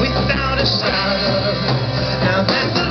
without a shadow. Now that the